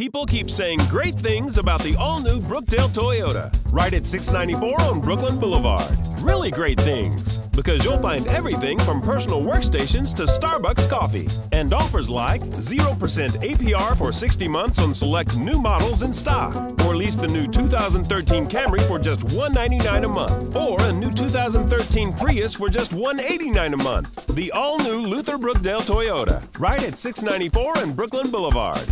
People keep saying great things about the all new Brookdale Toyota, right at 694 on Brooklyn Boulevard. Really great things, because you'll find everything from personal workstations to Starbucks coffee, and offers like 0% APR for 60 months on select new models in stock, or lease the new 2013 Camry for just $199 a month, or a new 2013 Prius for just $189 a month. The all new Luther Brookdale Toyota, right at 694 on Brooklyn Boulevard.